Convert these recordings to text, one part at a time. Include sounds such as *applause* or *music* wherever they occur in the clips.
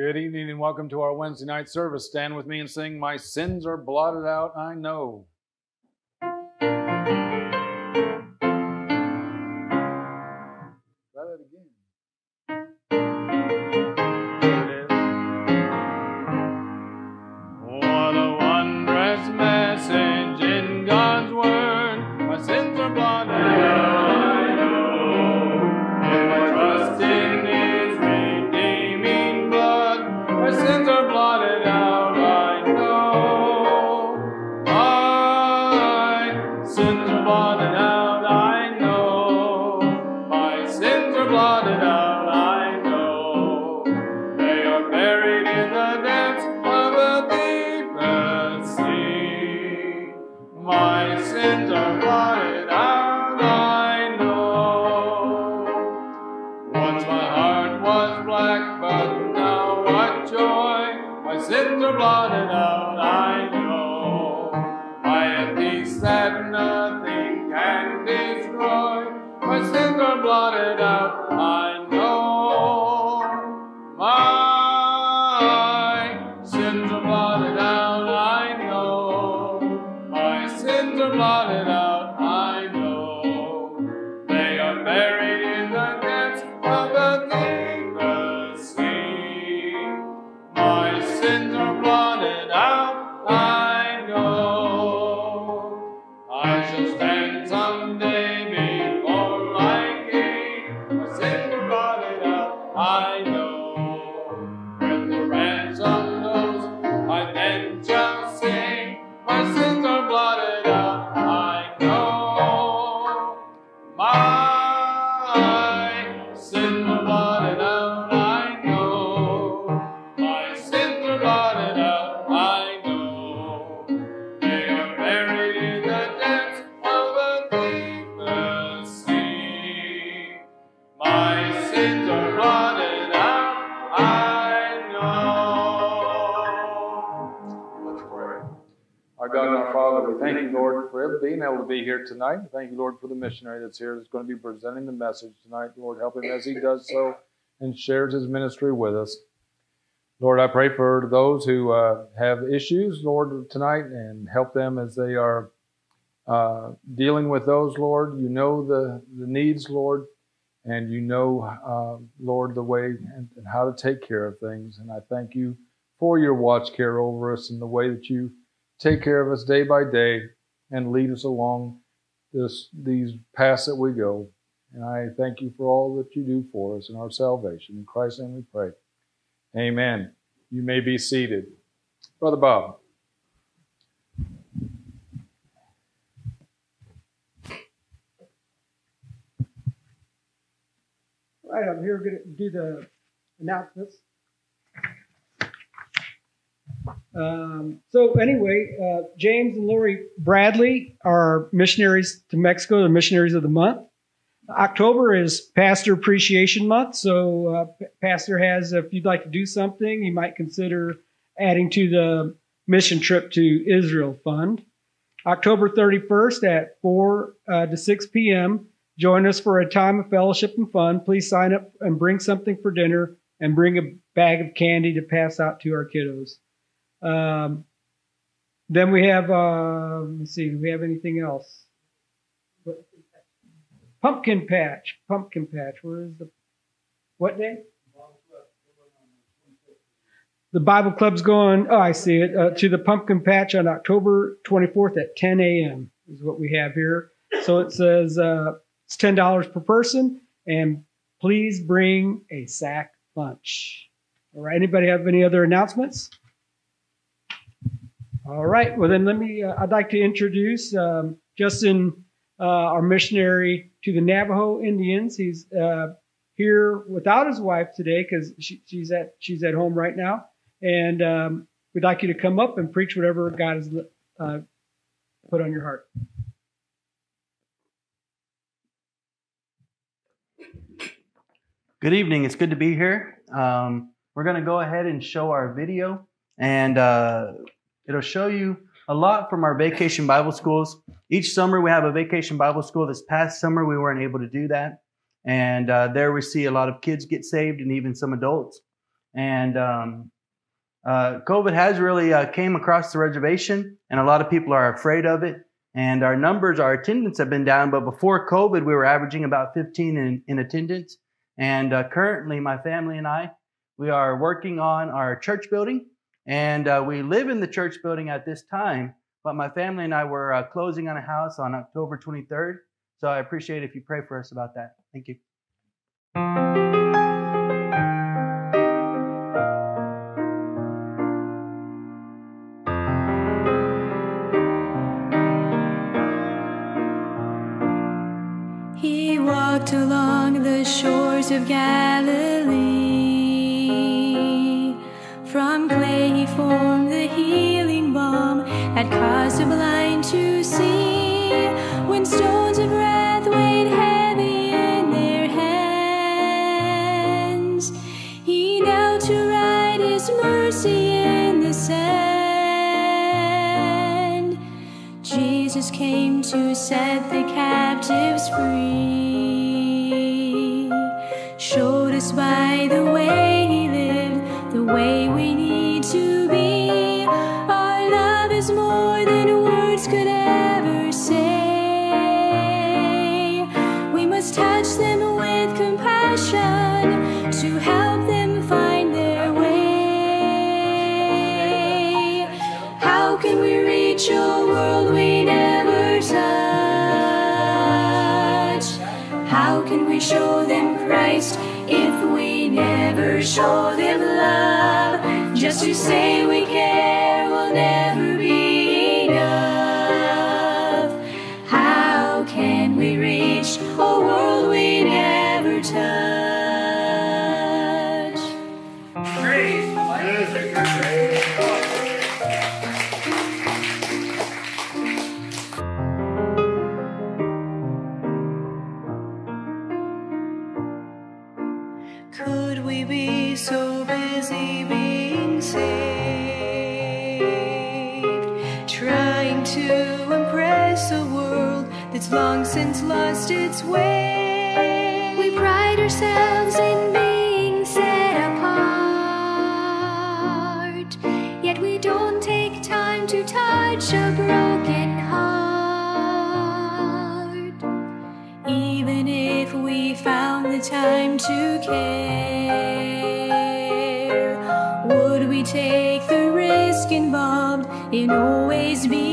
Good evening and welcome to our Wednesday night service. Stand with me and sing, My sins are blotted out, I know. Are blotted out, I missionary that's here that's going to be presenting the message tonight. Lord, help him as he does so and shares his ministry with us. Lord, I pray for those who uh, have issues, Lord, tonight and help them as they are uh, dealing with those, Lord. You know the, the needs, Lord, and you know, uh, Lord, the way and, and how to take care of things. And I thank you for your watch care over us and the way that you take care of us day by day and lead us along this these paths that we go. And I thank you for all that you do for us in our salvation. In Christ's name we pray. Amen. You may be seated. Brother Bob. Right, I'm here to do the announcements. Um, so anyway, uh, James and Lori Bradley are missionaries to Mexico. They're missionaries of the month. October is Pastor Appreciation Month. So uh, Pastor has, if you'd like to do something, you might consider adding to the mission trip to Israel fund. October 31st at 4 uh, to 6 p.m. Join us for a time of fellowship and fun. Please sign up and bring something for dinner and bring a bag of candy to pass out to our kiddos. Um, then we have, uh, let's see, do we have anything else? Pumpkin Patch. Pumpkin Patch. Where is the, what day? The Bible Club's going, oh, I see it, uh, to the Pumpkin Patch on October 24th at 10 a.m. is what we have here. So it says uh, it's $10 per person, and please bring a sack lunch. All right, anybody have any other announcements? All right, well, then let me, uh, I'd like to introduce um, Justin, uh, our missionary to the Navajo Indians. He's uh, here without his wife today because she, she's at she's at home right now, and um, we'd like you to come up and preach whatever God has uh, put on your heart. Good evening. It's good to be here. Um, we're going to go ahead and show our video, and uh, it'll show you a lot from our vacation Bible schools. Each summer we have a vacation Bible school. This past summer we weren't able to do that, and uh, there we see a lot of kids get saved and even some adults. And um, uh, COVID has really uh, came across the reservation, and a lot of people are afraid of it. And our numbers, our attendance have been down. But before COVID, we were averaging about 15 in, in attendance. And uh, currently, my family and I, we are working on our church building, and uh, we live in the church building at this time. But my family and I were uh, closing on a house on October 23rd. So I appreciate if you pray for us about that. Thank you. He walked along the shores of Galilee. From formed the healing balm that caused the blind to see. When stones of wrath weighed heavy in their hands, he knelt to write his mercy in the sand. Jesus came to set the captives free. How show them Christ if we never show them love? Just to say we care Could we be so busy being saved, trying to impress a world that's long since lost its way? We pride ourselves in being set apart, yet we don't take time to touch a broken time to care, would we take the risk involved in always being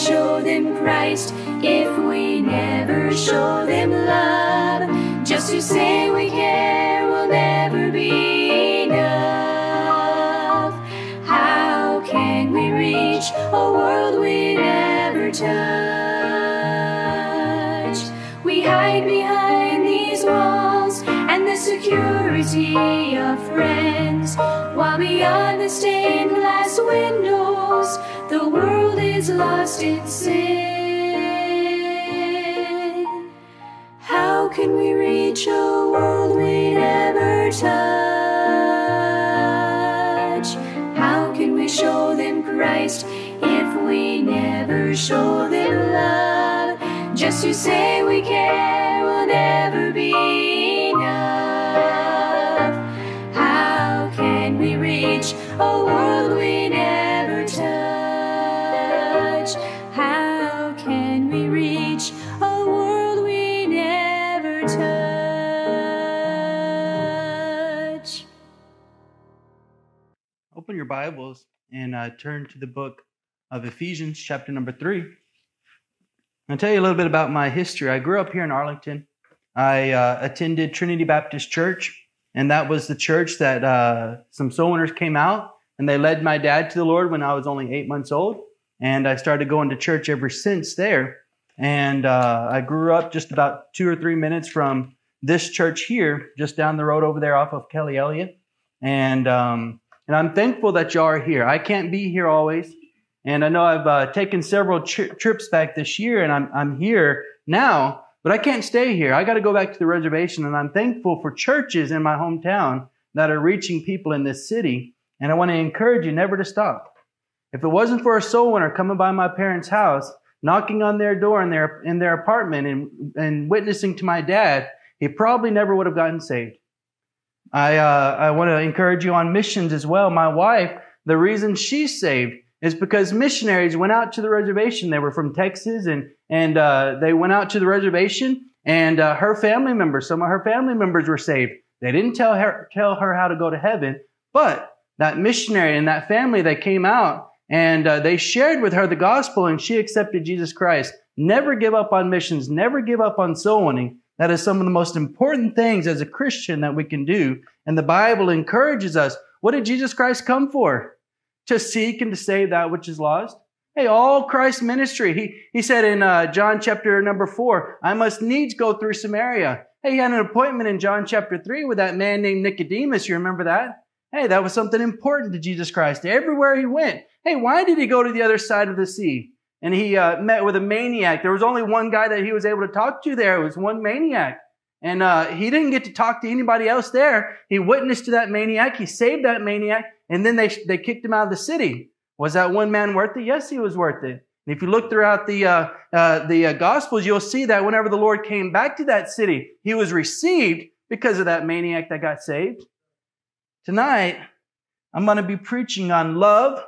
show them Christ if we never show them love? Just to say we care will never be enough. How can we reach a world we never touch? We hide behind these walls and the security of friends, while beyond the stained glass windows, the world is lost in sin. How can we reach a world we never touch? How can we show them Christ if we never show them love? Just to say we care Open your Bibles and uh, turn to the book of Ephesians, chapter number three. I'll tell you a little bit about my history. I grew up here in Arlington. I uh, attended Trinity Baptist Church, and that was the church that uh, some soul winners came out and they led my dad to the Lord when I was only eight months old. And I started going to church ever since there. And uh, I grew up just about two or three minutes from this church here, just down the road over there off of Kelly Elliott. And um, and I'm thankful that y'all are here. I can't be here always, And I know I've uh, taken several tri- trips back this year and I'm, I'm here now, but I can't stay here. I got to go back to the reservation and I'm thankful for churches in my hometown that are reaching people in this city. And I want to encourage you never to stop. If it wasn't for a soul winner coming by my parents' house, knocking on their door in their, in their apartment and, and witnessing to my dad, he probably never would have gotten saved. I, uh, I want to encourage you on missions as well. My wife, the reason she's saved is because missionaries went out to the reservation. They were from Texas and, and, uh, they went out to the reservation and, uh, her family members, some of her family members were saved. They didn't tell her, tell her how to go to heaven, but that missionary and that family, they came out and uh, they shared with her the gospel and she accepted Jesus Christ. Never give up on missions. Never give up on soul winning. That is some of the most important things as a Christian that we can do. And the Bible encourages us. What did Jesus Christ come for? To seek and to save that which is lost. Hey, all Christ's ministry. He, he said in uh, John chapter number four, I must needs go through Samaria. Hey, he had an appointment in John chapter three with that man named Nicodemus. You remember that? Hey, that was something important to Jesus Christ. Everywhere he went. Hey, why did he go to the other side of the sea? And he uh, met with a maniac. There was only one guy that he was able to talk to there. It was one maniac. And uh, he didn't get to talk to anybody else there. He witnessed to that maniac. He saved that maniac. And then they, they kicked him out of the city. Was that one man worth it? Yes, he was worth it. And if you look throughout the, uh, uh, the uh, Gospels, you'll see that whenever the Lord came back to that city, he was received because of that maniac that got saved. Tonight, I'm going to be preaching on love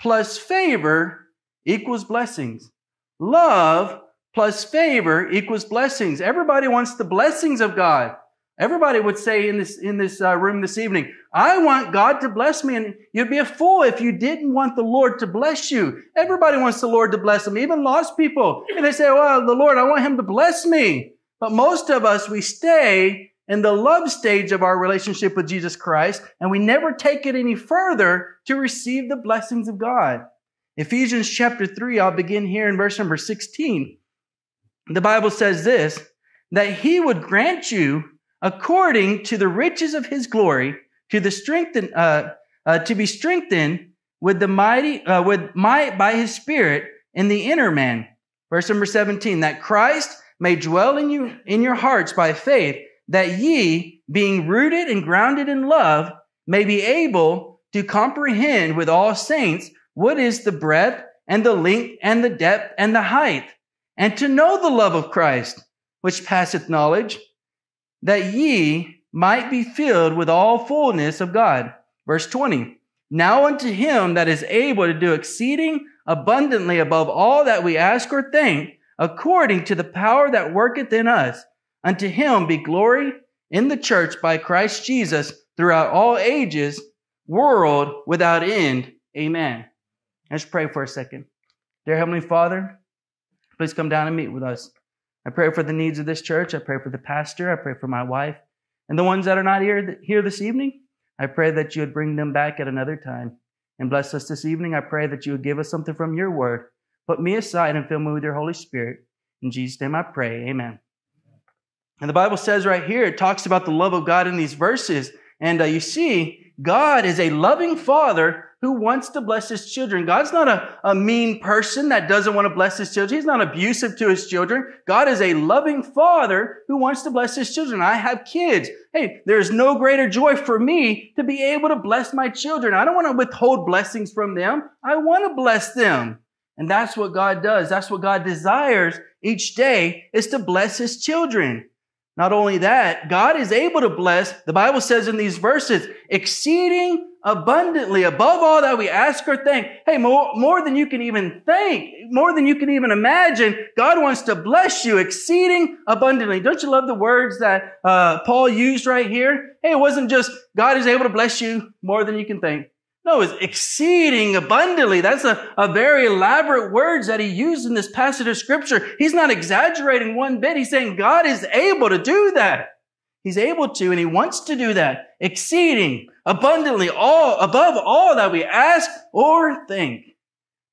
plus favor equals blessings. Love plus favor equals blessings. Everybody wants the blessings of God. Everybody would say in this, in this uh, room this evening, I want God to bless me. And you'd be a fool if you didn't want the Lord to bless you. Everybody wants the Lord to bless them, even lost people. And they say, well, the Lord, I want him to bless me. But most of us, we stay in the love stage of our relationship with Jesus Christ, and we never take it any further to receive the blessings of God. Ephesians chapter 3, I'll begin here in verse number 16. The Bible says this, that he would grant you according to the riches of his glory to the strengthen, uh, uh, to be strengthened with the mighty, uh, with might by his spirit in the inner man. Verse number 17, that Christ may dwell in you, in your hearts by faith, that ye, being rooted and grounded in love, may be able to comprehend with all saints what is the breadth and the length and the depth and the height, and to know the love of Christ, which passeth knowledge, that ye might be filled with all fullness of God. Verse 20. Now unto him that is able to do exceeding abundantly above all that we ask or think, according to the power that worketh in us, unto him be glory in the church by Christ Jesus throughout all ages, world without end. Amen. Let's pray for a second. Dear Heavenly Father, please come down and meet with us. I pray for the needs of this church. I pray for the pastor. I pray for my wife. And the ones that are not here, here this evening, I pray that you would bring them back at another time. And bless us this evening. I pray that you would give us something from your word. Put me aside and fill me with your Holy Spirit. In Jesus' name I pray. Amen. And the Bible says right here, it talks about the love of God in these verses. And uh, you see, God is a loving father who wants to bless his children. God's not a, a mean person that doesn't want to bless his children. He's not abusive to his children. God is a loving father who wants to bless his children. I have kids. Hey, there's no greater joy for me to be able to bless my children. I don't want to withhold blessings from them. I want to bless them. And that's what God does. That's what God desires each day is to bless his children. Not only that, God is able to bless, the Bible says in these verses, exceeding abundantly above all that we ask or think. Hey, more, more than you can even think, more than you can even imagine, God wants to bless you exceeding abundantly. Don't you love the words that uh, Paul used right here? Hey, it wasn't just God is able to bless you more than you can think. No, it's exceeding abundantly. That's a, a very elaborate words that he used in this passage of scripture. He's not exaggerating one bit. He's saying God is able to do that. He's able to, and he wants to do that. Exceeding abundantly all above all that we ask or think.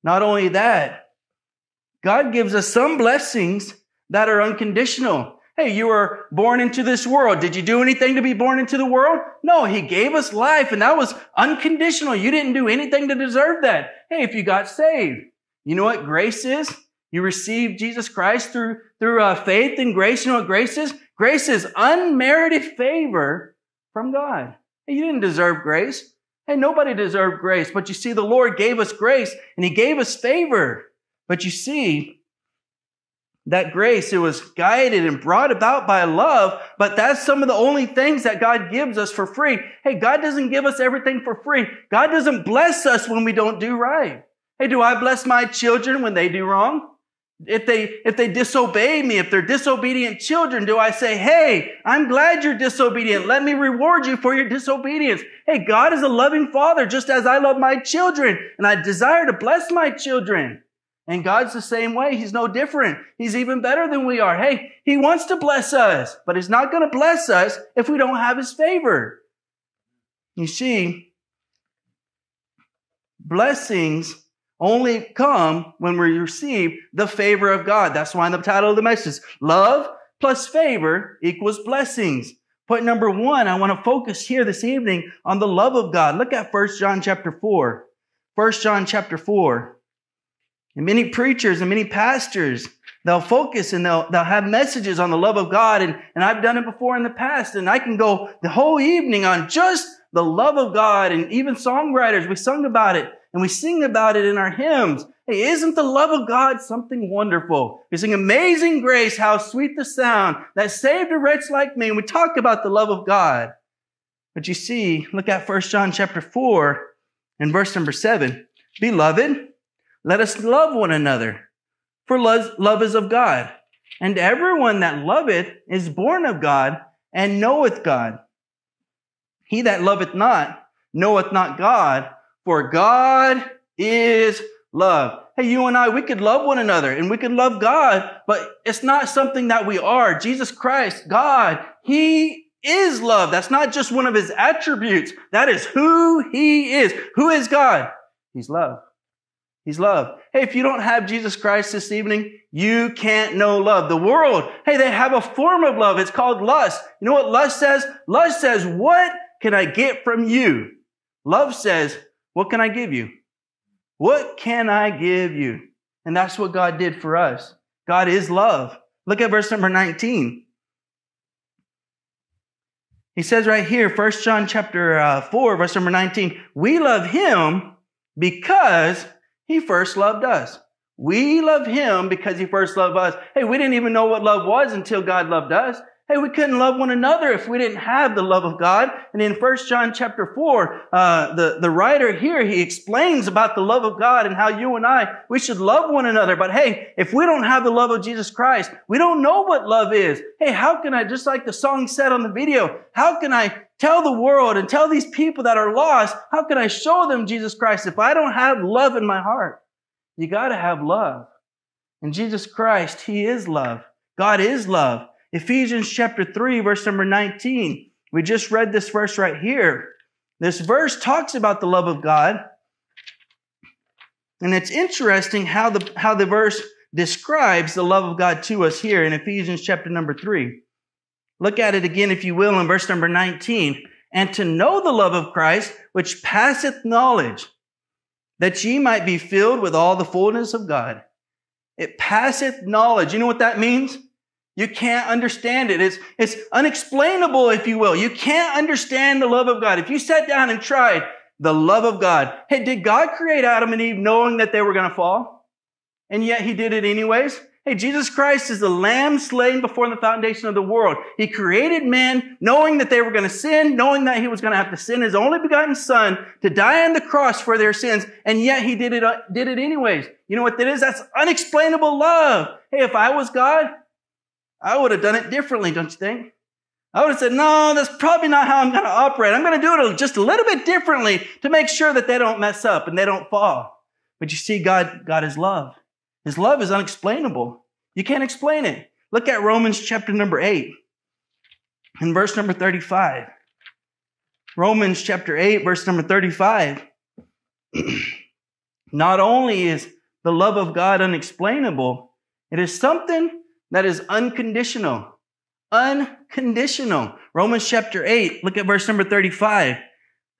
Not only that, God gives us some blessings that are unconditional. Hey, you were born into this world. Did you do anything to be born into the world? No, he gave us life and that was unconditional. You didn't do anything to deserve that. Hey, if you got saved, you know what grace is? You received Jesus Christ through, through uh, faith and grace. You know what grace is? Grace is unmerited favor from God. Hey, you didn't deserve grace. Hey, nobody deserved grace, but you see, the Lord gave us grace and He gave us favor. But you see, that grace, it was guided and brought about by love, but that's some of the only things that God gives us for free. Hey, God doesn't give us everything for free. God doesn't bless us when we don't do right. Hey, do I bless my children when they do wrong? If they, if they disobey me, if they're disobedient children, do I say, Hey, I'm glad you're disobedient. Let me reward you for your disobedience. Hey, God is a loving father, just as I love my children and I desire to bless my children. And God's the same way. He's no different. He's even better than we are. Hey, He wants to bless us, but He's not going to bless us if we don't have His favor. You see, blessings only come when we receive the favor of God. That's why in the title of the message, love plus favor equals blessings. Point number one, I want to focus here this evening on the love of God. Look at 1 John chapter 4. 1 John chapter 4. And many preachers and many pastors, they'll focus and they'll, they'll have messages on the love of God. And, and I've done it before in the past. And I can go the whole evening on just the love of God. And even songwriters, we sung about it and we sing about it in our hymns. Hey, isn't the love of God something wonderful? We sing amazing grace, how sweet the sound that saved a wretch like me. And we talk about the love of God. But you see, look at 1 John chapter 4 and verse number 7. Beloved, let us love one another, for love is of God. And everyone that loveth is born of God and knoweth God. He that loveth not knoweth not God, for God is love. Hey, you and I, we could love one another and we could love God, but it's not something that we are. Jesus Christ, God, He is love. That's not just one of His attributes. That is who He is. Who is God? He's love. He's love. Hey, if you don't have Jesus Christ this evening, you can't know love. The world, hey, they have a form of love. It's called lust. You know what lust says? Lust says, what can I get from you? Love says, what can I give you? What can I give you? And that's what God did for us. God is love. Look at verse number 19. He says right here, 1 John chapter uh, 4, verse number 19, we love him because he first loved us. We love him because he first loved us. Hey, we didn't even know what love was until God loved us. Hey, we couldn't love one another if we didn't have the love of God. And in 1 John chapter 4, uh, the, the writer here, he explains about the love of God and how you and I, we should love one another. But hey, if we don't have the love of Jesus Christ, we don't know what love is. Hey, how can I, just like the song said on the video, how can I tell the world and tell these people that are lost, how can I show them Jesus Christ if I don't have love in my heart? You got to have love. And Jesus Christ, He is love. God is love. Ephesians chapter 3, verse number 19. We just read this verse right here. This verse talks about the love of God. And it's interesting how the, how the verse describes the love of God to us here in Ephesians chapter number 3. Look at it again, if you will, in verse number 19. And to know the love of Christ, which passeth knowledge, that ye might be filled with all the fullness of God. It passeth knowledge. You know what that means? You can't understand it. It's, it's unexplainable, if you will. You can't understand the love of God. If you sat down and tried the love of God, hey, did God create Adam and Eve knowing that they were going to fall? And yet he did it anyways? Hey, Jesus Christ is the lamb slain before the foundation of the world. He created men knowing that they were going to sin, knowing that he was going to have to send his only begotten son to die on the cross for their sins. And yet he did it, uh, did it anyways. You know what that is? That's unexplainable love. Hey, if I was God, I would have done it differently, don't you think? I would have said, no, that's probably not how I'm going to operate. I'm going to do it just a little bit differently to make sure that they don't mess up and they don't fall. But you see, God, God is love. His love is unexplainable. You can't explain it. Look at Romans chapter number 8 and verse number 35. Romans chapter 8, verse number 35. *clears throat* Not only is the love of God unexplainable, it is something that is unconditional. unconditional. Romans chapter 8, look at verse number 35.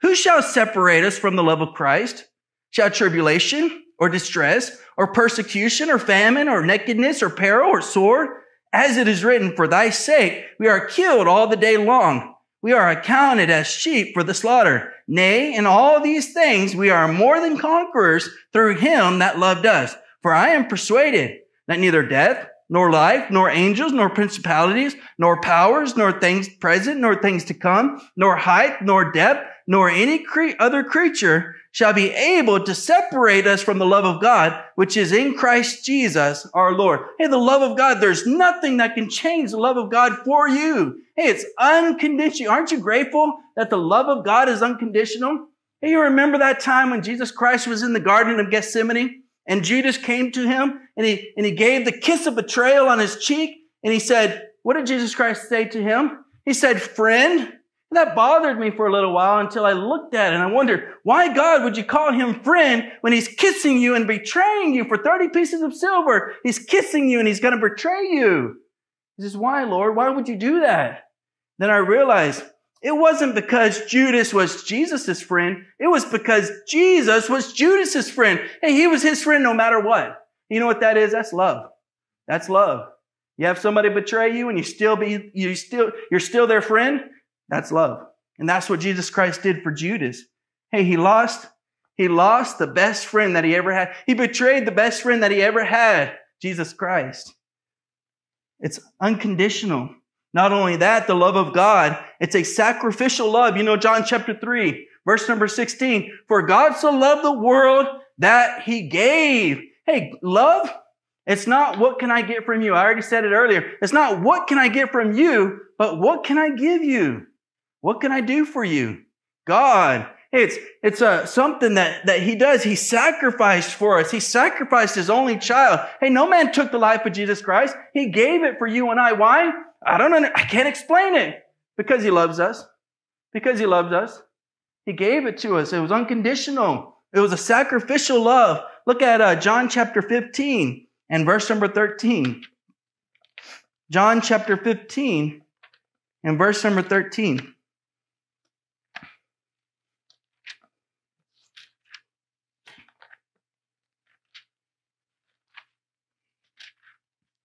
Who shall separate us from the love of Christ? Shall tribulation or distress or persecution or famine or nakedness or peril or sword? As it is written, for thy sake we are killed all the day long. We are accounted as sheep for the slaughter. Nay, in all these things we are more than conquerors through him that loved us. For I am persuaded that neither death, nor life, nor angels, nor principalities, nor powers, nor things present, nor things to come, nor height, nor depth, nor any cre- other creature shall be able to separate us from the love of God, which is in Christ Jesus our Lord. Hey, the love of God, there's nothing that can change the love of God for you. Hey, it's unconditional. Aren't you grateful that the love of God is unconditional? Hey, you remember that time when Jesus Christ was in the Garden of Gethsemane and Judas came to him and he, and he gave the kiss of betrayal on his cheek and he said, what did Jesus Christ say to him? He said, friend, and that bothered me for a little while until I looked at it and I wondered, why God would you call him friend when he's kissing you and betraying you for 30 pieces of silver? He's kissing you and he's going to betray you. He says, why, Lord? Why would you do that? Then I realized it wasn't because Judas was Jesus' friend. It was because Jesus was Judas' friend. And he was his friend no matter what. You know what that is? That's love. That's love. You have somebody betray you and you still be, you still, you're still their friend. That's love. And that's what Jesus Christ did for Judas. Hey, he lost, he lost the best friend that he ever had. He betrayed the best friend that he ever had, Jesus Christ. It's unconditional. Not only that, the love of God, it's a sacrificial love. You know, John chapter 3, verse number 16. For God so loved the world that he gave. Hey, love, it's not what can I get from you? I already said it earlier. It's not what can I get from you, but what can I give you? What can I do for you? God. It's, it's uh, something that, that he does. He sacrificed for us. He sacrificed his only child. Hey, no man took the life of Jesus Christ. He gave it for you and I. Why? I don't know. I can't explain it. Because he loves us. Because he loves us. He gave it to us. It was unconditional. It was a sacrificial love. Look at uh, John chapter 15 and verse number 13. John chapter 15 and verse number 13.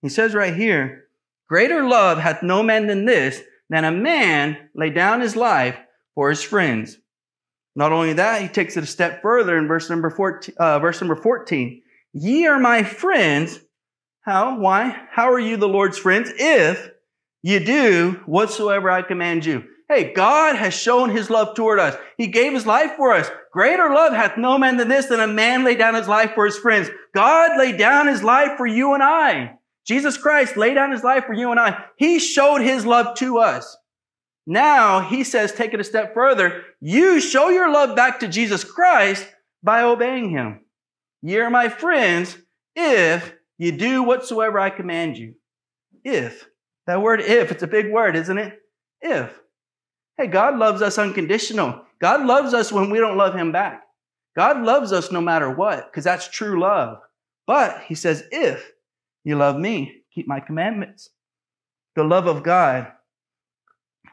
He says right here, greater love hath no man than this, than a man lay down his life for his friends. Not only that, he takes it a step further in verse number 14, uh, verse number 14. Ye are my friends. How? Why? How are you the Lord's friends? If you do whatsoever I command you. Hey, God has shown his love toward us. He gave his life for us. Greater love hath no man than this, than a man lay down his life for his friends. God laid down his life for you and I. Jesus Christ laid down his life for you and I. He showed his love to us. Now he says, take it a step further. You show your love back to Jesus Christ by obeying him. Ye are my friends if you do whatsoever I command you. If. That word if, it's a big word, isn't it? If. Hey, God loves us unconditional. God loves us when we don't love him back. God loves us no matter what, because that's true love. But he says, if you love me, keep my commandments. The love of God.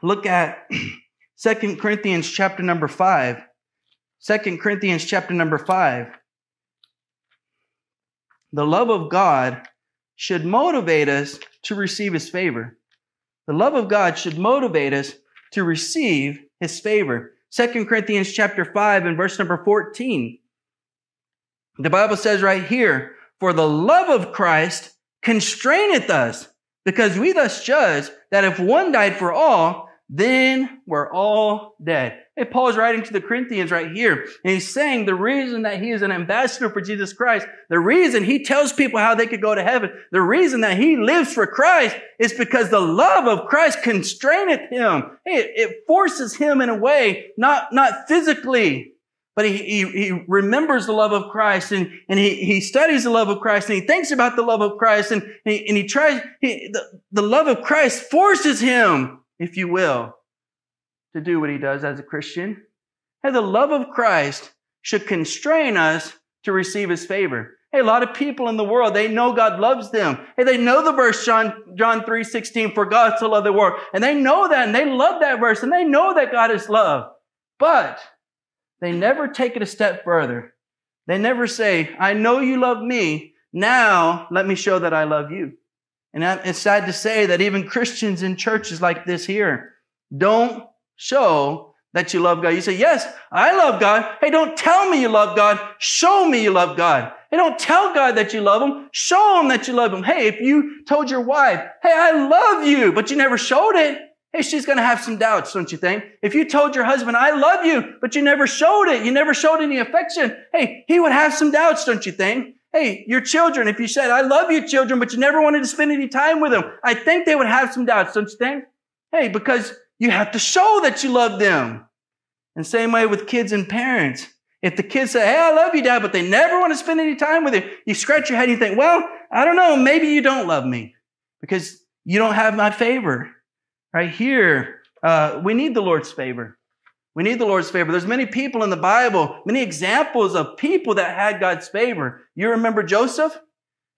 Look at *clears throat* Second Corinthians chapter number 5. 2 Corinthians chapter number 5. The love of God should motivate us to receive his favor. The love of God should motivate us to receive his favor. 2 Corinthians chapter 5 and verse number 14. The Bible says right here, for the love of Christ constraineth us, because we thus judge that if one died for all, then we're all dead. Hey, Paul's writing to the Corinthians right here, and he's saying the reason that he is an ambassador for Jesus Christ, the reason he tells people how they could go to heaven, the reason that he lives for Christ is because the love of Christ constraineth him. Hey, it, it forces him in a way, not, not physically, but he, he, he, remembers the love of Christ and, and he, he studies the love of Christ and he thinks about the love of Christ and, and, he, and he tries, he, the, the love of Christ forces him if you will, to do what he does as a Christian. And the love of Christ should constrain us to receive his favor. Hey, a lot of people in the world, they know God loves them. Hey, they know the verse John, John 3, 16, for God so loved the world. And they know that and they love that verse and they know that God is love. But they never take it a step further. They never say, I know you love me. Now let me show that I love you. And it's sad to say that even Christians in churches like this here don't show that you love God. You say, yes, I love God. Hey, don't tell me you love God. Show me you love God. Hey, don't tell God that you love Him. Show Him that you love Him. Hey, if you told your wife, hey, I love you, but you never showed it, hey, she's going to have some doubts, don't you think? If you told your husband, I love you, but you never showed it, you never showed any affection, hey, he would have some doubts, don't you think? Hey, your children, if you said, I love you, children, but you never wanted to spend any time with them, I think they would have some doubts, don't you think? Hey, because you have to show that you love them. And same way with kids and parents. If the kids say, Hey, I love you, dad, but they never want to spend any time with you, you scratch your head and you think, Well, I don't know, maybe you don't love me because you don't have my favor. Right here, uh, we need the Lord's favor. We need the Lord's favor. There's many people in the Bible, many examples of people that had God's favor. You remember Joseph?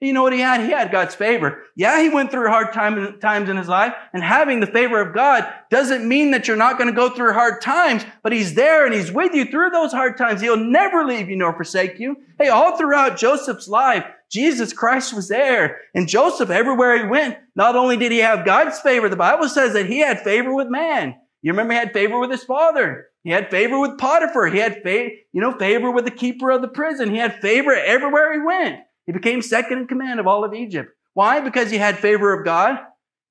You know what he had? He had God's favor. Yeah, he went through hard time, times in his life, and having the favor of God doesn't mean that you're not going to go through hard times, but he's there and he's with you through those hard times. He'll never leave you nor forsake you. Hey, all throughout Joseph's life, Jesus Christ was there. And Joseph, everywhere he went, not only did he have God's favor, the Bible says that he had favor with man. You remember he had favor with his father. He had favor with Potiphar. He had favor, you know, favor with the keeper of the prison. He had favor everywhere he went. He became second in command of all of Egypt. Why? Because he had favor of God,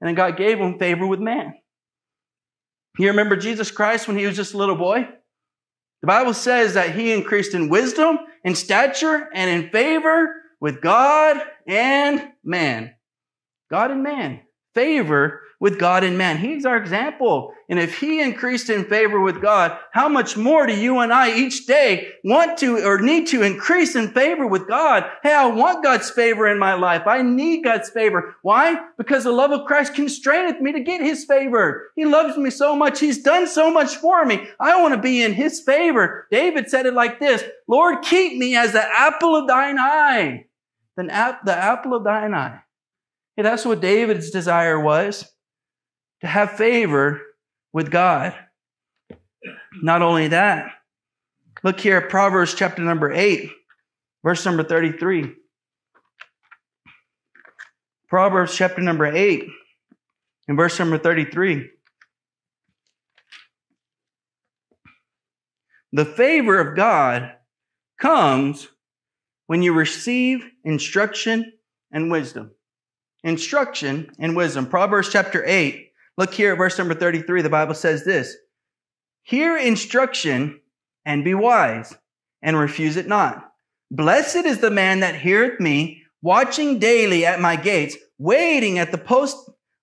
and then God gave him favor with man. You remember Jesus Christ when he was just a little boy? The Bible says that he increased in wisdom, in stature, and in favor with God and man. God and man. Favor with God and man. He's our example. And if he increased in favor with God, how much more do you and I each day want to or need to increase in favor with God? Hey, I want God's favor in my life. I need God's favor. Why? Because the love of Christ constraineth me to get his favor. He loves me so much. He's done so much for me. I want to be in his favor. David said it like this, Lord, keep me as the apple of thine eye. The, the apple of thine eye. Hey, that's what David's desire was to have favor with God. Not only that, look here at Proverbs chapter number 8, verse number 33. Proverbs chapter number 8 and verse number 33. The favor of God comes when you receive instruction and wisdom. Instruction and wisdom. Proverbs chapter 8 Look here at verse number 33. The Bible says this Hear instruction and be wise, and refuse it not. Blessed is the man that heareth me, watching daily at my gates, waiting at the post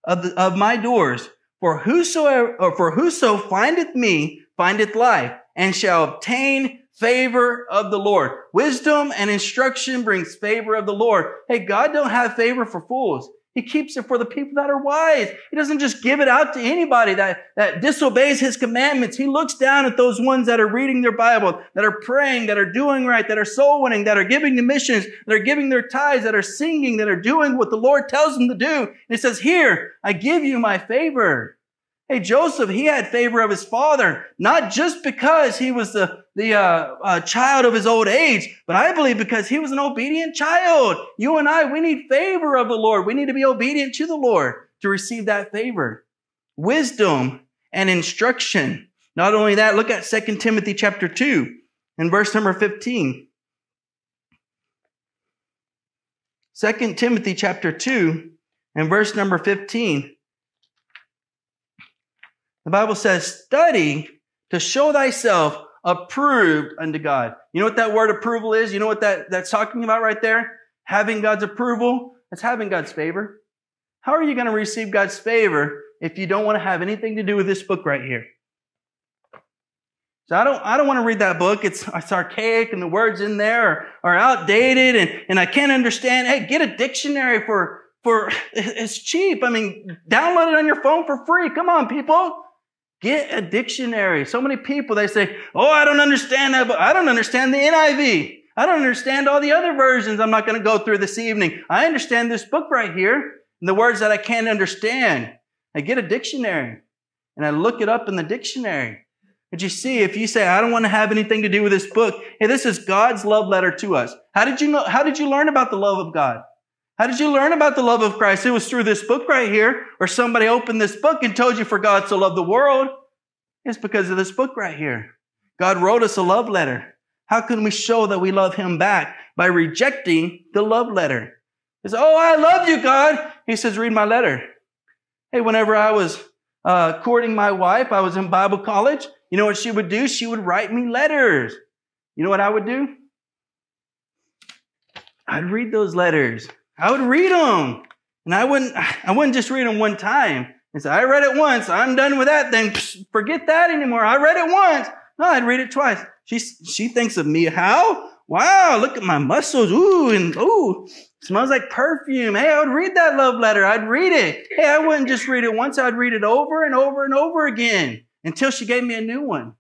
of, the, of my doors. For whosoever, or for whoso findeth me, findeth life, and shall obtain favor of the Lord. Wisdom and instruction brings favor of the Lord. Hey, God don't have favor for fools. He keeps it for the people that are wise. He doesn't just give it out to anybody that, that disobeys his commandments. He looks down at those ones that are reading their Bible, that are praying, that are doing right, that are soul winning, that are giving the missions, that are giving their tithes, that are singing, that are doing what the Lord tells them to do. And he says, here, I give you my favor. Hey, Joseph, he had favor of his father, not just because he was the, the uh, uh, child of his old age, but I believe because he was an obedient child. You and I, we need favor of the Lord. We need to be obedient to the Lord to receive that favor. Wisdom and instruction. Not only that, look at 2 Timothy chapter 2 and verse number 15. 2 Timothy chapter 2 and verse number 15. The Bible says, study to show thyself approved unto God. You know what that word approval is? You know what that, that's talking about right there? Having God's approval. That's having God's favor. How are you going to receive God's favor if you don't want to have anything to do with this book right here? So I don't, I don't want to read that book. It's, it's archaic and the words in there are, are outdated and, and I can't understand. Hey, get a dictionary for, for, *laughs* it's cheap. I mean, download it on your phone for free. Come on, people. Get a dictionary. So many people, they say, Oh, I don't understand that, but I don't understand the NIV. I don't understand all the other versions I'm not going to go through this evening. I understand this book right here and the words that I can't understand. I get a dictionary and I look it up in the dictionary. But you see, if you say, I don't want to have anything to do with this book, hey, this is God's love letter to us. How did you know, how did you learn about the love of God? How did you learn about the love of Christ? It was through this book right here, or somebody opened this book and told you for God to love the world. It's because of this book right here. God wrote us a love letter. How can we show that we love him back? By rejecting the love letter. He says, Oh, I love you, God. He says, read my letter. Hey, whenever I was uh, courting my wife, I was in Bible college. You know what she would do? She would write me letters. You know what I would do? I'd read those letters. I would read them. And I wouldn't, *laughs* I wouldn't just read them one time and say, I read it once. I'm done with that. Then forget that anymore. I read it once. No, I'd read it twice. She, she thinks of me. How? Wow, look at my muscles. Ooh, and ooh, smells like perfume. Hey, I would read that love letter. I'd read it. Hey, I wouldn't just read it once. I'd read it over and over and over again until she gave me a new one.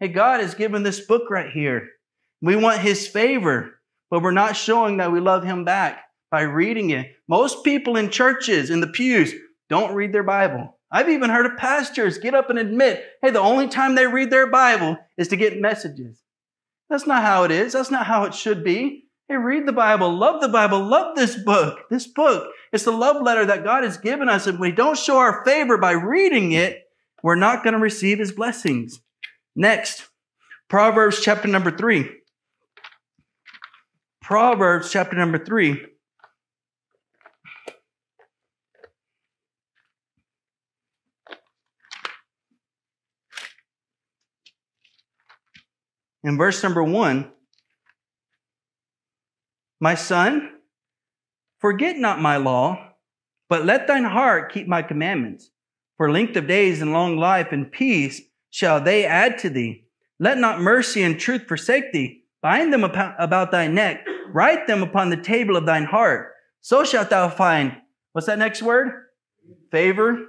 Hey, God has given this book right here. We want his favor, but we're not showing that we love him back by reading it. Most people in churches, in the pews, don't read their Bible. I've even heard of pastors get up and admit, hey, the only time they read their Bible is to get messages. That's not how it is. That's not how it should be. Hey, read the Bible, love the Bible, love this book. This book, it's the love letter that God has given us. If we don't show our favor by reading it, we're not going to receive his blessings. Next, Proverbs chapter number three. Proverbs chapter number three. In verse number one, my son, forget not my law, but let thine heart keep my commandments. For length of days and long life and peace shall they add to thee. Let not mercy and truth forsake thee. Bind them about thy neck. Write them upon the table of thine heart. So shalt thou find, what's that next word? Favor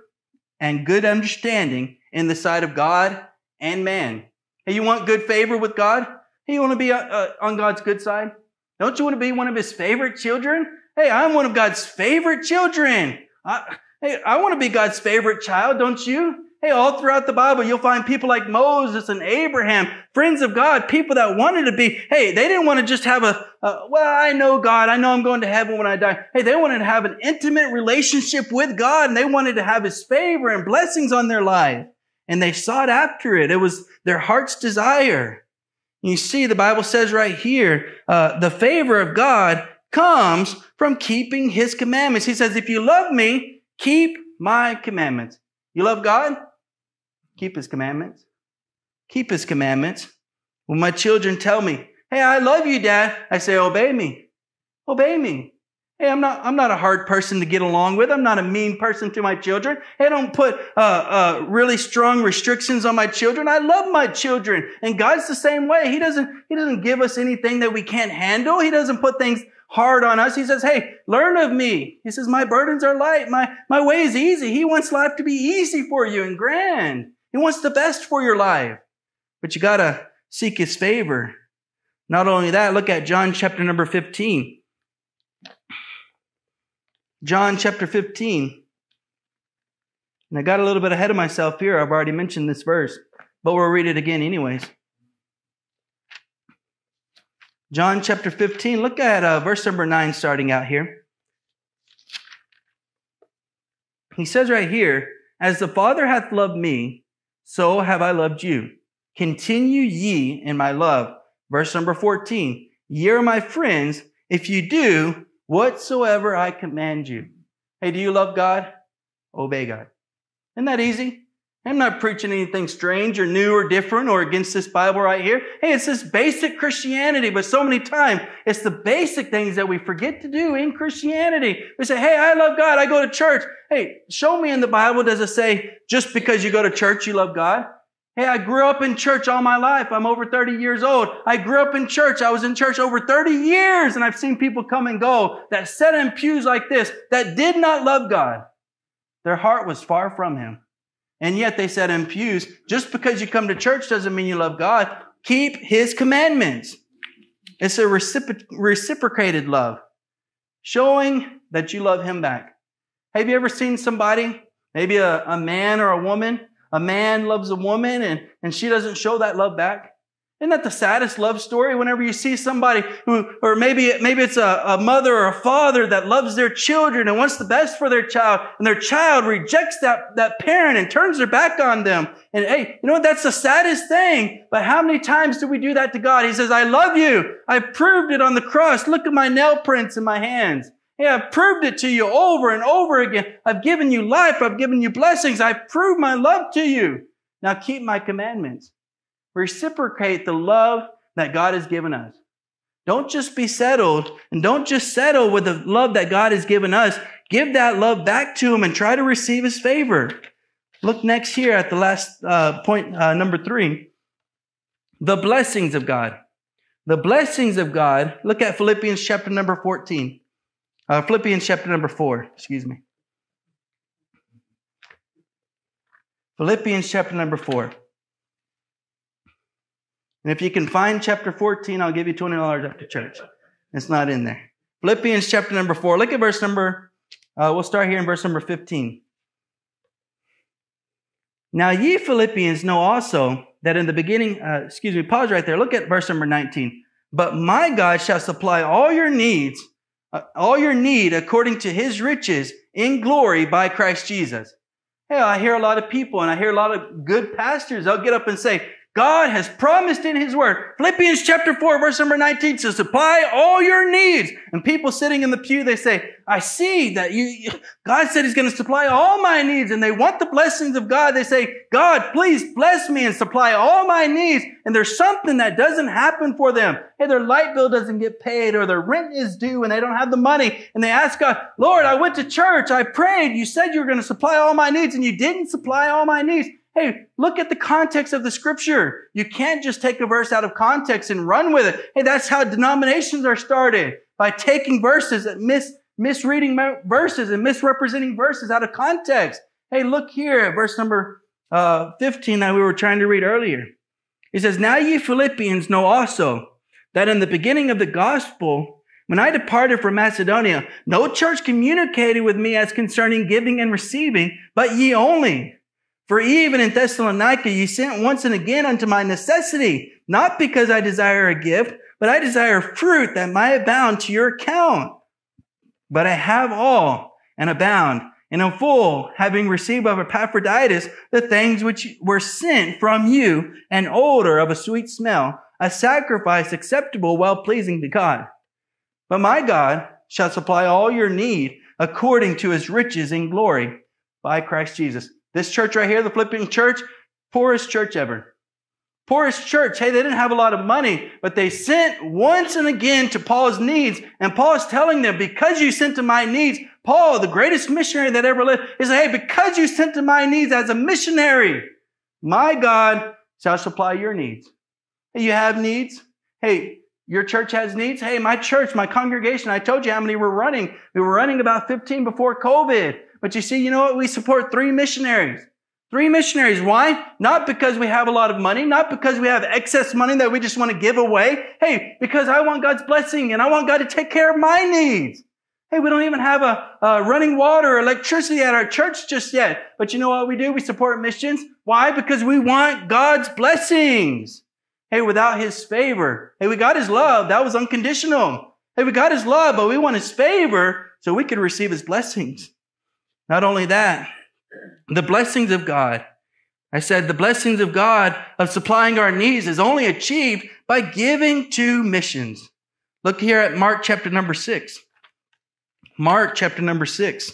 and good understanding in the sight of God and man. Hey, you want good favor with God? Hey, you want to be uh, uh, on God's good side? Don't you want to be one of his favorite children? Hey, I'm one of God's favorite children. I, hey, I want to be God's favorite child, don't you? Hey, all throughout the Bible, you'll find people like Moses and Abraham, friends of God, people that wanted to be, hey, they didn't want to just have a, a, well, I know God. I know I'm going to heaven when I die. Hey, they wanted to have an intimate relationship with God and they wanted to have his favor and blessings on their life and they sought after it. It was their heart's desire. You see, the Bible says right here, uh, the favor of God comes from keeping his commandments. He says, if you love me, keep my commandments. You love God? Keep his commandments. Keep his commandments. When my children tell me, hey, I love you, dad, I say, obey me. Obey me. Hey, I'm not, I'm not a hard person to get along with. I'm not a mean person to my children. Hey, I don't put uh, uh, really strong restrictions on my children. I love my children. And God's the same way. He doesn't, he doesn't give us anything that we can't handle. He doesn't put things hard on us. He says, hey, learn of me. He says, my burdens are light. My, my way is easy. He wants life to be easy for you and grand. He wants the best for your life. But you gotta seek his favor. Not only that, look at John chapter number 15. John chapter 15. And I got a little bit ahead of myself here. I've already mentioned this verse, but we'll read it again, anyways. John chapter 15. Look at uh, verse number 9 starting out here. He says right here, As the Father hath loved me, so have I loved you. Continue ye in my love. Verse number 14. Ye are my friends if you do whatsoever I command you. Hey, do you love God? Obey God. Isn't that easy? I'm not preaching anything strange or new or different or against this Bible right here. Hey, it's this basic Christianity, but so many times it's the basic things that we forget to do in Christianity. We say, hey, I love God. I go to church. Hey, show me in the Bible, does it say just because you go to church, you love God? Hey, I grew up in church all my life. I'm over 30 years old. I grew up in church. I was in church over 30 years and I've seen people come and go that sat in pews like this that did not love God. Their heart was far from Him. And yet they sat in pews. Just because you come to church doesn't mean you love God. Keep His commandments. It's a recipro- reciprocated love, showing that you love him back. Have you ever seen somebody, maybe a, a man or a woman, a man loves a woman and, and she doesn't show that love back? Isn't that the saddest love story? Whenever you see somebody who, or maybe, maybe it's a, a mother or a father that loves their children and wants the best for their child, and their child rejects that, that parent and turns their back on them. And hey, you know what? That's the saddest thing. But how many times do we do that to God? He says, I love you. I proved it on the cross. Look at my nail prints in my hands. Hey, I've proved it to you over and over again. I've given you life. I've given you blessings. I've proved my love to you. Now keep my commandments. Reciprocate the love that God has given us. Don't just be settled and don't just settle with the love that God has given us. Give that love back to Him and try to receive His favor. Look next here at the last uh, point, uh, number three. The blessings of God. The blessings of God. Look at Philippians chapter number 14. Uh, Philippians chapter number 4, excuse me. Philippians chapter number 4. And if you can find chapter 14, I'll give you $20 after church. It's not in there. Philippians chapter number 4. Look at verse number, uh, we'll start here in verse number 15. Now ye Philippians know also that in the beginning, uh, excuse me, pause right there. Look at verse number 19. But my God shall supply all your needs, Uh, all your need according to his riches in glory by Christ Jesus. Hey, I hear a lot of people and I hear a lot of good pastors. They'll get up and say, God has promised in His Word. Philippians chapter 4, verse number 19 says, supply all your needs. And people sitting in the pew, they say, I see that you, God said He's going to supply all my needs and they want the blessings of God. They say, God, please bless me and supply all my needs. And there's something that doesn't happen for them. Hey, their light bill doesn't get paid or their rent is due and they don't have the money. And they ask God, Lord, I went to church. I prayed. You said you were going to supply all my needs and you didn't supply all my needs. Hey, look at the context of the scripture. You can't just take a verse out of context and run with it. Hey, that's how denominations are started by taking verses and mis- misreading verses and misrepresenting verses out of context. Hey, look here verse number uh, 15 that we were trying to read earlier. He says, Now ye Philippians know also that in the beginning of the gospel, when I departed from Macedonia, no church communicated with me as concerning giving and receiving, but ye only. For even in Thessalonica ye sent once and again unto my necessity, not because I desire a gift, but I desire fruit that might abound to your account. But I have all and abound, and am full, having received of Epaphroditus the things which were sent from you, an odor of a sweet smell, a sacrifice acceptable, well pleasing to God. But my God shall supply all your need according to his riches in glory by Christ Jesus. This church right here, the Philippian church, poorest church ever. Poorest church. Hey, they didn't have a lot of money, but they sent once and again to Paul's needs. And Paul is telling them, because you sent to my needs, Paul, the greatest missionary that ever lived, is hey, because you sent to my needs as a missionary, my God shall supply your needs. Hey, you have needs. Hey, your church has needs. Hey, my church, my congregation, I told you how many were running. We were running about 15 before COVID. But you see, you know what? We support three missionaries. Three missionaries. Why? Not because we have a lot of money, not because we have excess money that we just want to give away. Hey, because I want God's blessing and I want God to take care of my needs. Hey, we don't even have a, a running water or electricity at our church just yet. But you know what we do? We support missions. Why? Because we want God's blessings. Hey, without His favor. Hey, we got His love. That was unconditional. Hey, we got His love, but we want His favor so we could receive His blessings. Not only that, the blessings of God. I said the blessings of God of supplying our needs is only achieved by giving to missions. Look here at Mark chapter number six. Mark chapter number six.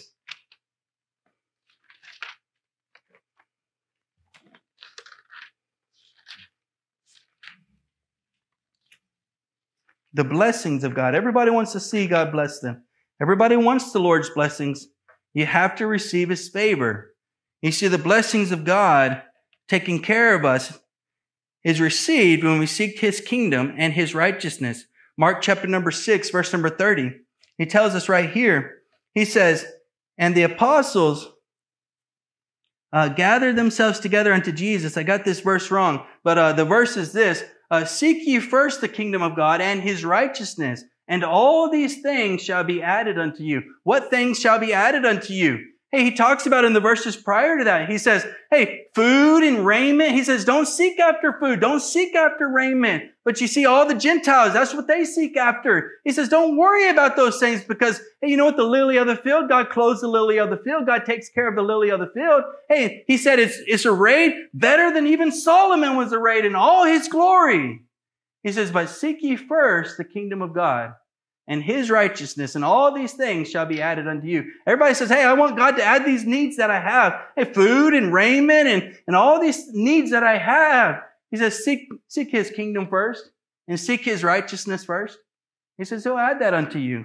The blessings of God. Everybody wants to see God bless them. Everybody wants the Lord's blessings. You have to receive his favor. You see, the blessings of God taking care of us is received when we seek his kingdom and his righteousness. Mark chapter number six, verse number 30. He tells us right here, he says, and the apostles uh, gathered themselves together unto Jesus. I got this verse wrong, but uh, the verse is this uh, Seek ye first the kingdom of God and his righteousness, and all these things shall be added unto you. What things shall be added unto you? Hey, he talks about in the verses prior to that. He says, hey, food and raiment. He says, don't seek after food. Don't seek after raiment. But you see, all the Gentiles, that's what they seek after. He says, don't worry about those things because, hey, you know what? The lily of the field, God clothes the lily of the field. God takes care of the lily of the field. Hey, he said it's, it's arrayed better than even Solomon was arrayed in all his glory. He says, but seek ye first the kingdom of God and his righteousness, and all these things shall be added unto you. Everybody says, Hey, I want God to add these needs that I have. Hey, food and raiment and, and all these needs that I have. He says, seek, seek his kingdom first and seek his righteousness first. He says, He'll add that unto you.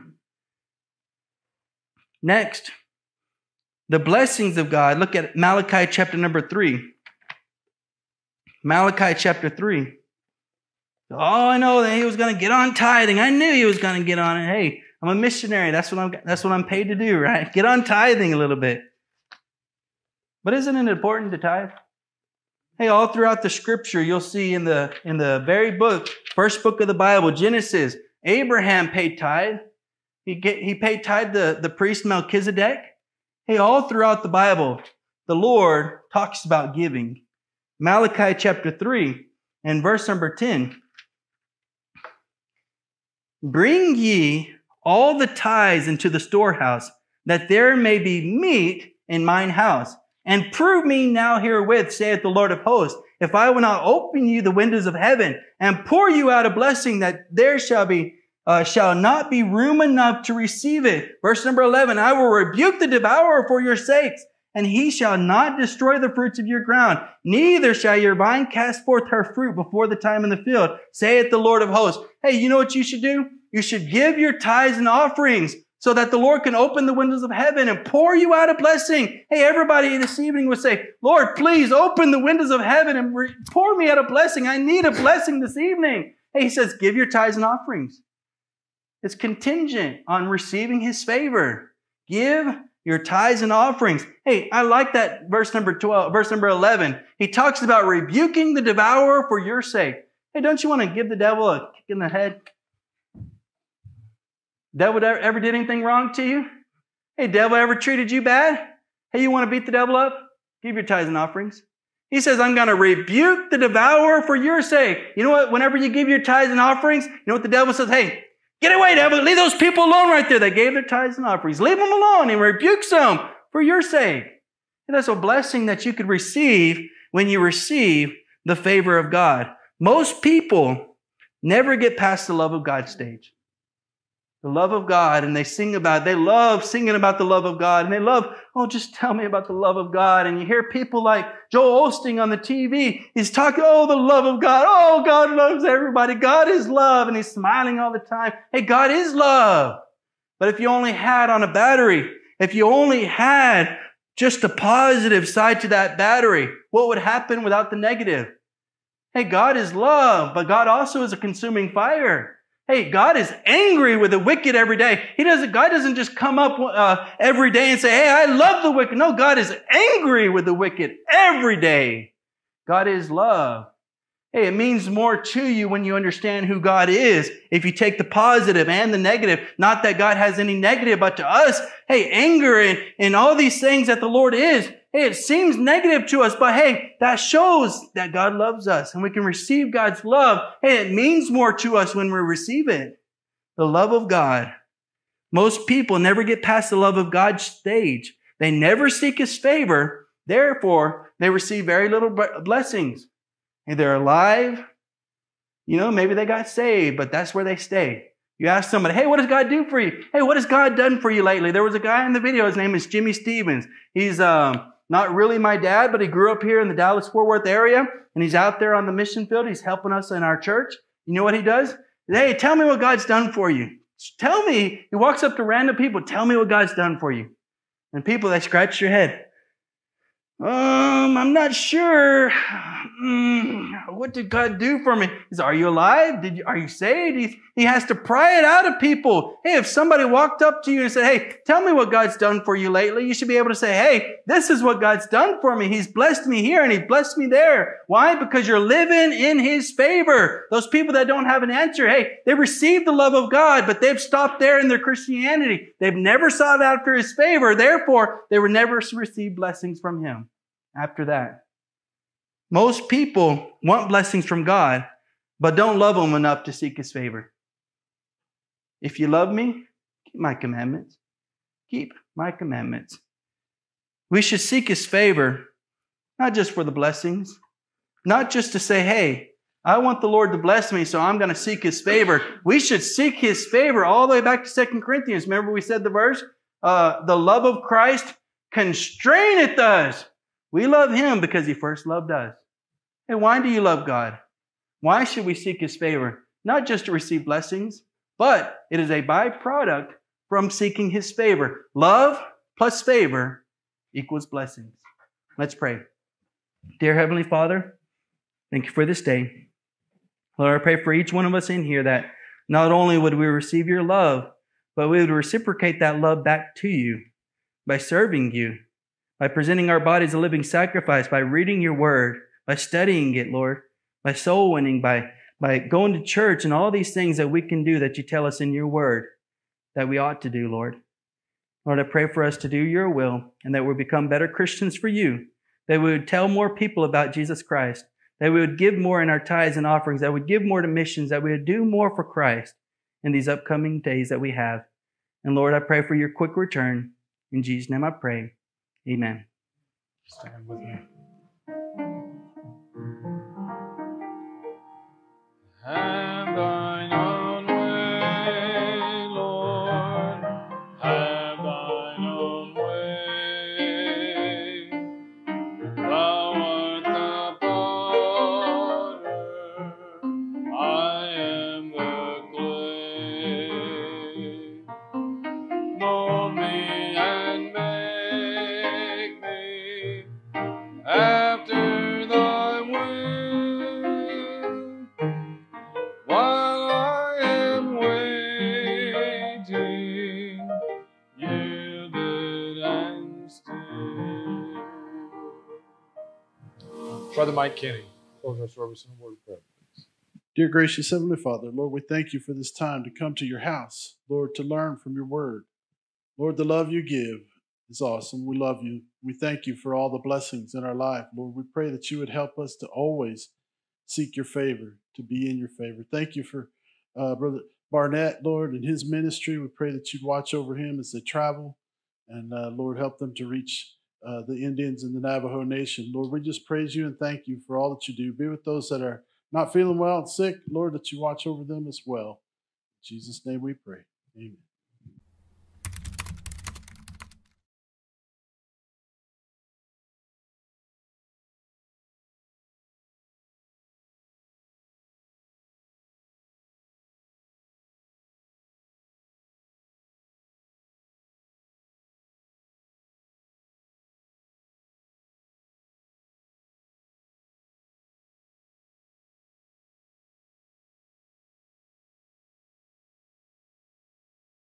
Next, the blessings of God. Look at Malachi chapter number three. Malachi chapter three. Oh, I know that he was going to get on tithing. I knew he was going to get on it. Hey, I'm a missionary. That's what I'm, that's what I'm paid to do, right? Get on tithing a little bit. But isn't it important to tithe? Hey, all throughout the scripture, you'll see in the, in the very book, first book of the Bible, Genesis, Abraham paid tithe. He, get, he paid tithe the, the priest Melchizedek. Hey, all throughout the Bible, the Lord talks about giving. Malachi chapter 3 and verse number 10. Bring ye all the tithes into the storehouse, that there may be meat in mine house. And prove me now herewith, saith the Lord of hosts, if I will not open you the windows of heaven and pour you out a blessing that there shall be, uh, shall not be room enough to receive it. Verse number 11, I will rebuke the devourer for your sakes, and he shall not destroy the fruits of your ground. Neither shall your vine cast forth her fruit before the time in the field, saith the Lord of hosts. Hey, you know what you should do? You should give your tithes and offerings so that the Lord can open the windows of heaven and pour you out a blessing. Hey, everybody this evening would say, Lord, please open the windows of heaven and pour me out a blessing. I need a blessing this evening. Hey, he says, give your tithes and offerings. It's contingent on receiving his favor. Give your tithes and offerings. Hey, I like that verse number 12, verse number 11. He talks about rebuking the devourer for your sake. Hey, don't you want to give the devil a kick in the head? Devil ever ever did anything wrong to you? Hey, devil ever treated you bad? Hey, you want to beat the devil up? Give your tithes and offerings. He says, I'm going to rebuke the devourer for your sake. You know what? Whenever you give your tithes and offerings, you know what the devil says? Hey, get away, devil. Leave those people alone right there. They gave their tithes and offerings. Leave them alone and rebukes them for your sake. And that's a blessing that you could receive when you receive the favor of God. Most people never get past the love of God stage the love of God and they sing about, they love singing about the love of God and they love, oh, just tell me about the love of God. And you hear people like Joel Osteen on the TV. He's talking, oh, the love of God. Oh, God loves everybody. God is love. And he's smiling all the time. Hey, God is love. But if you only had on a battery, if you only had just a positive side to that battery, what would happen without the negative? Hey, God is love, but God also is a consuming fire. Hey, God is angry with the wicked every day. He doesn't, God doesn't just come up uh, every day and say, Hey, I love the wicked. No, God is angry with the wicked every day. God is love. Hey, it means more to you when you understand who God is. If you take the positive and the negative, not that God has any negative, but to us, hey, anger and, and all these things that the Lord is, it seems negative to us, but hey, that shows that God loves us and we can receive God's love. Hey, it means more to us when we receive it. The love of God. Most people never get past the love of God stage. They never seek his favor. Therefore, they receive very little blessings. And they're alive. You know, maybe they got saved, but that's where they stay. You ask somebody, hey, what does God do for you? Hey, what has God done for you lately? There was a guy in the video. His name is Jimmy Stevens. He's, um, not really my dad, but he grew up here in the Dallas Fort Worth area and he's out there on the mission field. He's helping us in our church. You know what he does? Hey, tell me what God's done for you. Tell me. He walks up to random people. Tell me what God's done for you. And people, they scratch your head. um, I'm not sure. Mm, what did God do for me? He says, Are you alive? Did you, are you saved? He, he has to pry it out of people. Hey, if somebody walked up to you and said, Hey, tell me what God's done for you lately, you should be able to say, Hey, this is what God's done for me. He's blessed me here and He's blessed me there. Why? Because you're living in His favor. Those people that don't have an answer, hey, they received the love of God, but they've stopped there in their Christianity. They've never sought after His favor. Therefore, they were never received blessings from Him after that. Most people want blessings from God, but don't love Him enough to seek His favor. If you love me, keep my commandments. Keep my commandments. We should seek His favor, not just for the blessings, not just to say, hey, I want the Lord to bless me, so I'm going to seek His favor. We should seek His favor all the way back to Second Corinthians. Remember we said the verse? Uh, the love of Christ constraineth us we love him because he first loved us. Hey, why do you love God? Why should we seek his favor? Not just to receive blessings, but it is a byproduct from seeking his favor. Love plus favor equals blessings. Let's pray. Dear Heavenly Father, thank you for this day. Lord, I pray for each one of us in here that not only would we receive your love, but we would reciprocate that love back to you by serving you by presenting our bodies a living sacrifice, by reading your word, by studying it, Lord, by soul winning, by, by going to church and all these things that we can do that you tell us in your word that we ought to do, Lord. Lord, I pray for us to do your will and that we become better Christians for you, that we would tell more people about Jesus Christ, that we would give more in our tithes and offerings, that we would give more to missions, that we would do more for Christ in these upcoming days that we have. And Lord, I pray for your quick return. In Jesus' name I pray. Amen. Stand with me. Have Brother Mike Kenny, close our service in a word of prayer. Dear gracious Heavenly Father, Lord, we thank you for this time to come to your house, Lord, to learn from your word. Lord, the love you give is awesome. We love you. We thank you for all the blessings in our life. Lord, we pray that you would help us to always seek your favor, to be in your favor. Thank you for uh, Brother Barnett, Lord, and his ministry. We pray that you'd watch over him as they travel. And uh, Lord, help them to reach uh, the Indians and the Navajo Nation. Lord, we just praise you and thank you for all that you do. Be with those that are not feeling well and sick, Lord, that you watch over them as well. In Jesus' name we pray. Amen.